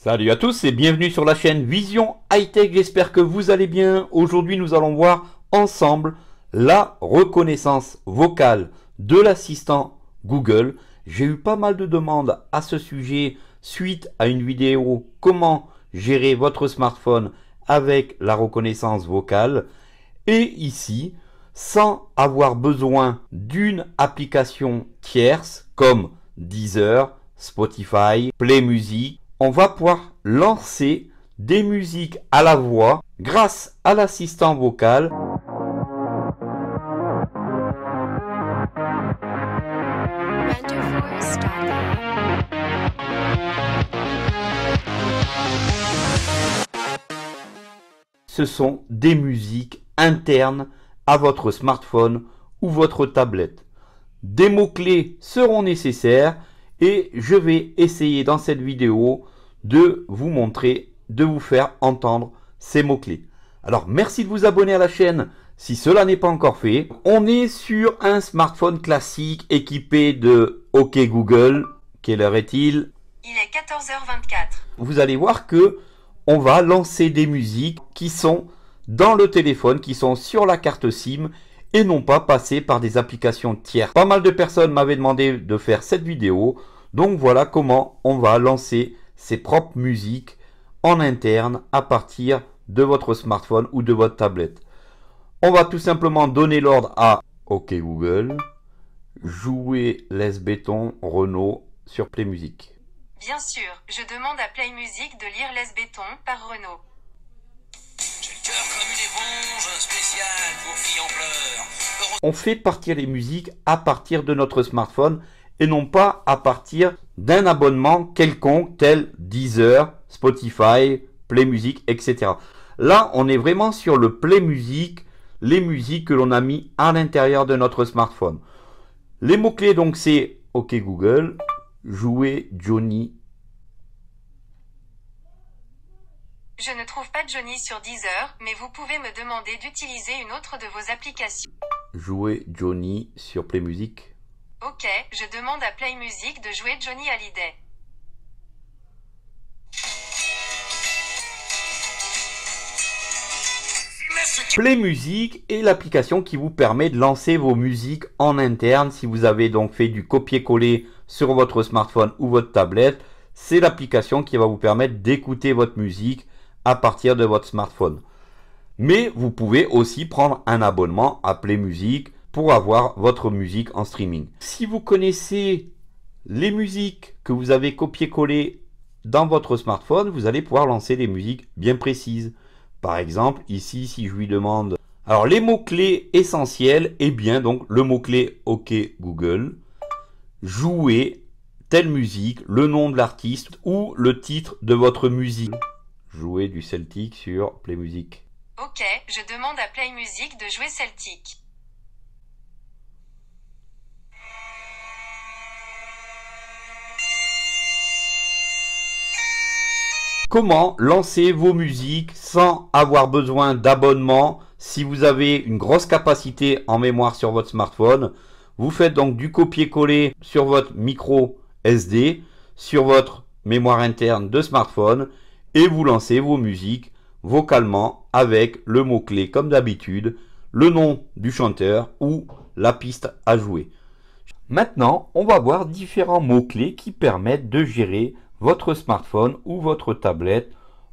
Salut à tous et bienvenue sur la chaîne Vision High Tech. J'espère que vous allez bien. Aujourd'hui, nous allons voir ensemble la reconnaissance vocale de l'assistant Google. J'ai eu pas mal de demandes à ce sujet suite à une vidéo comment gérer votre smartphone avec la reconnaissance vocale. Et ici, sans avoir besoin d'une application tierce comme Deezer, Spotify, Play Music, on va pouvoir lancer des musiques à la voix grâce à l'assistant vocal. Ce sont des musiques internes à votre smartphone ou votre tablette. Des mots-clés seront nécessaires et je vais essayer dans cette vidéo de vous montrer, de vous faire entendre ces mots-clés. Alors merci de vous abonner à la chaîne si cela n'est pas encore fait. On est sur un smartphone classique équipé de OK Google. Quelle heure est-il? Il est 14h24. Vous allez voir que on va lancer des musiques qui sont dans le téléphone, qui sont sur la carte SIM et non pas passer par des applications tiers. Pas mal de personnes m'avaient demandé de faire cette vidéo. Donc voilà comment on va lancer ses propres musiques en interne à partir de votre smartphone ou de votre tablette. On va tout simplement donner l'ordre à OK Google, jouer Les Béton Renault sur Play Music. Bien sûr, je demande à Play Music de lire Les Béton par Renault. On fait partir les musiques à partir de notre smartphone et non pas à partir d'un abonnement quelconque tel Deezer, Spotify, Play Music, etc. Là, on est vraiment sur le Play Music, les musiques que l'on a mis à l'intérieur de notre smartphone. Les mots-clés, donc, c'est OK Google, jouer Johnny. Je ne trouve pas Johnny sur Deezer, mais vous pouvez me demander d'utiliser une autre de vos applications. Jouer Johnny sur Play Music. Ok, je demande à Play Music de jouer Johnny Hallyday. Play Music est l'application qui vous permet de lancer vos musiques en interne. Si vous avez donc fait du copier-coller sur votre smartphone ou votre tablette, c'est l'application qui va vous permettre d'écouter votre musique à partir de votre smartphone. Mais vous pouvez aussi prendre un abonnement Play Music pour avoir votre musique en streaming. Si vous connaissez les musiques que vous avez copié-collé dans votre smartphone, vous allez pouvoir lancer des musiques bien précises. Par exemple, ici, si je lui demande... Alors, les mots-clés essentiels, et eh bien, donc, le mot-clé OK Google, jouer telle musique, le nom de l'artiste ou le titre de votre musique. Jouer du Celtic sur Play Music. Ok, je demande à Play Music de jouer Celtic. Comment lancer vos musiques sans avoir besoin d'abonnement si vous avez une grosse capacité en mémoire sur votre smartphone Vous faites donc du copier-coller sur votre micro SD, sur votre mémoire interne de smartphone et vous lancez vos musiques vocalement avec le mot-clé comme d'habitude, le nom du chanteur ou la piste à jouer. Maintenant, on va voir différents mots-clés qui permettent de gérer votre smartphone ou votre tablette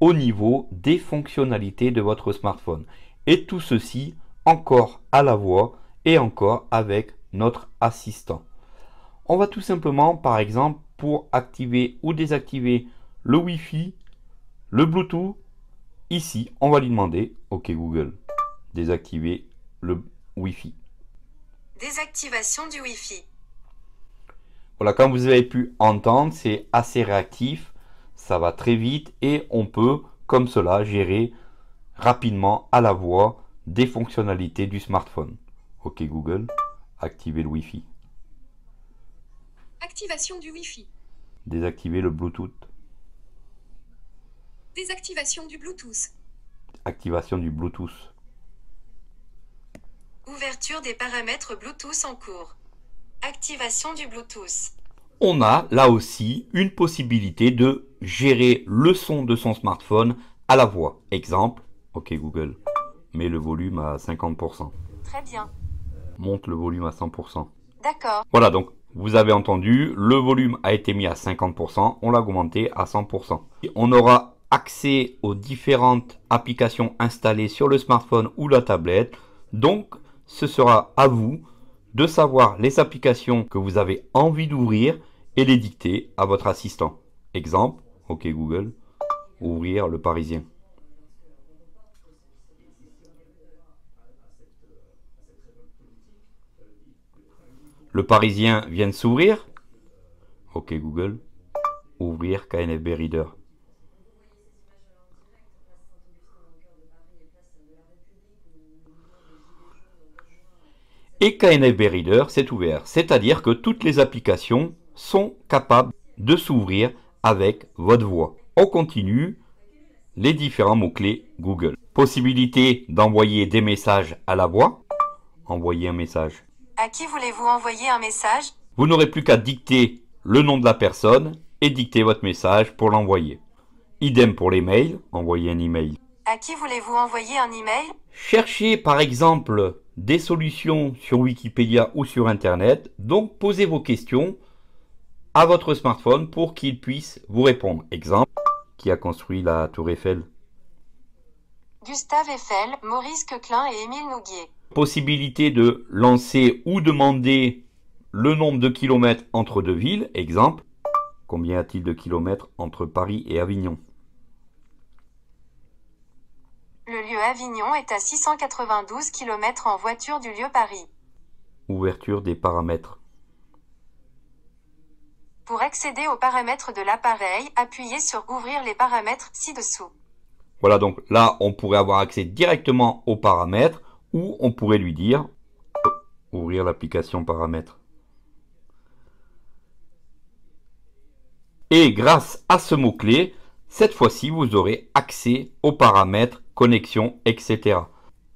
au niveau des fonctionnalités de votre smartphone. Et tout ceci encore à la voix et encore avec notre assistant. On va tout simplement, par exemple, pour activer ou désactiver le Wi-Fi, le Bluetooth, ici, on va lui demander, OK Google, désactiver le Wi-Fi. Désactivation du Wi-Fi. Voilà, comme vous avez pu entendre, c'est assez réactif, ça va très vite et on peut, comme cela, gérer rapidement à la voix des fonctionnalités du smartphone. Ok Google, activer le Wi-Fi. Activation du Wi-Fi. Désactiver le Bluetooth. Désactivation du Bluetooth. Activation du Bluetooth. Ouverture des paramètres Bluetooth en cours. Activation du Bluetooth. On a là aussi une possibilité de gérer le son de son smartphone à la voix. Exemple, ok Google, mets le volume à 50%. Très bien. Monte le volume à 100%. D'accord. Voilà, donc vous avez entendu, le volume a été mis à 50%, on l'a augmenté à 100%. on aura accès aux différentes applications installées sur le smartphone ou la tablette. Donc, ce sera à vous de savoir les applications que vous avez envie d'ouvrir et les dicter à votre assistant. Exemple, OK Google, ouvrir le Parisien. Le Parisien vient de s'ouvrir. OK Google, ouvrir KNFB Reader. Et KNFB Reader s'est ouvert, c'est-à-dire que toutes les applications sont capables de s'ouvrir avec votre voix. On continue les différents mots-clés Google. Possibilité d'envoyer des messages à la voix. Envoyer un message. À qui voulez-vous envoyer un message? Vous n'aurez plus qu'à dicter le nom de la personne et dicter votre message pour l'envoyer. Idem pour les mails, envoyer un email. À qui voulez-vous envoyer un email? Cherchez par exemple des solutions sur Wikipédia ou sur Internet. Donc posez vos questions à votre smartphone pour qu'il puisse vous répondre. Exemple, qui a construit la tour Eiffel? Gustave Eiffel, Maurice Coquelin et Émile Nouguier. Possibilité de lancer ou demander le nombre de kilomètres entre deux villes. Exemple, combien y a-t-il de kilomètres entre Paris et Avignon? Le lieu Avignon est à 692 km en voiture du lieu Paris. Ouverture des paramètres. Pour accéder aux paramètres de l'appareil, appuyez sur Ouvrir les paramètres ci-dessous. Voilà, donc là, on pourrait avoir accès directement aux paramètres ou on pourrait lui dire Ouvrir l'application paramètres. Et grâce à ce mot-clé, cette fois-ci, vous aurez accès aux paramètres connexion, etc.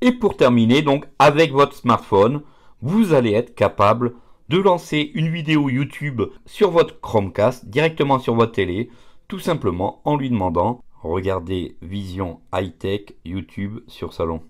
Et pour terminer, donc, avec votre smartphone, vous allez être capable de lancer une vidéo YouTube sur votre Chromecast directement sur votre télé, tout simplement en lui demandant Regardez Vision High-Tech YouTube sur Salon.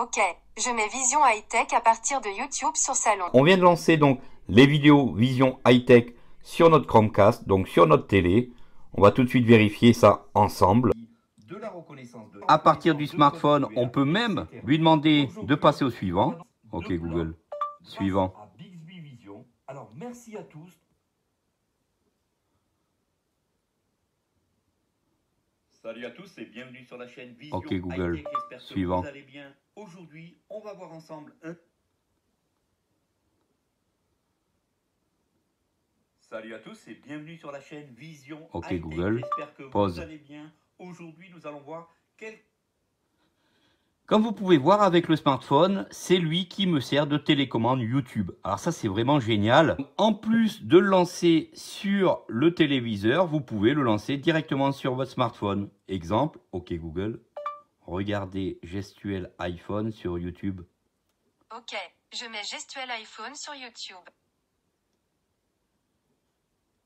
Ok, je mets Vision High-Tech à partir de YouTube sur Salon. On vient de lancer donc les vidéos Vision High-Tech sur notre Chromecast, donc sur notre télé. On va tout de suite vérifier ça ensemble à partir du smartphone, on peut même lui demander de passer au suivant. Ok Google, suivant. Alors merci à tous. Salut à tous et bienvenue sur la chaîne Vision Ok Google, suivant. Vous allez bien. Aujourd'hui, on va voir ensemble un Salut à tous et bienvenue sur la chaîne Vision. Ok Google, pause. Aujourd'hui, nous allons voir. Comme vous pouvez voir avec le smartphone, c'est lui qui me sert de télécommande YouTube. Alors ça c'est vraiment génial. En plus de le lancer sur le téléviseur, vous pouvez le lancer directement sur votre smartphone. Exemple, ok Google, regardez gestuel iPhone sur YouTube. Ok, je mets gestuel iPhone sur YouTube.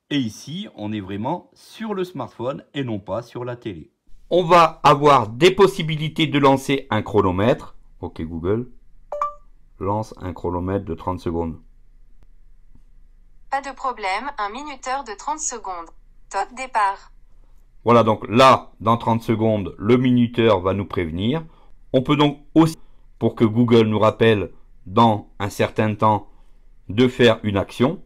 Et ici, on est vraiment sur le smartphone et non pas sur la télé. On va avoir des possibilités de lancer un chronomètre. Ok Google, lance un chronomètre de 30 secondes. Pas de problème, un minuteur de 30 secondes. Top départ. Voilà, donc là, dans 30 secondes, le minuteur va nous prévenir. On peut donc aussi, pour que Google nous rappelle dans un certain temps, de faire une action.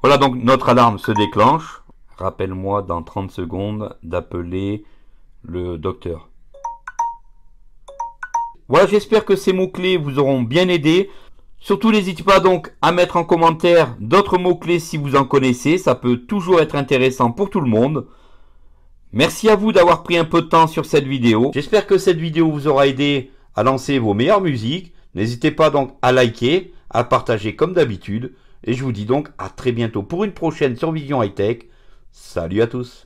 Voilà donc notre alarme se déclenche. Rappelle-moi dans 30 secondes d'appeler le docteur. Voilà, j'espère que ces mots-clés vous auront bien aidé. Surtout, n'hésitez pas donc à mettre en commentaire d'autres mots-clés si vous en connaissez. Ça peut toujours être intéressant pour tout le monde. Merci à vous d'avoir pris un peu de temps sur cette vidéo. J'espère que cette vidéo vous aura aidé à lancer vos meilleures musiques. N'hésitez pas donc à liker, à partager comme d'habitude. Et je vous dis donc à très bientôt pour une prochaine sur Vision High Tech. Salut à tous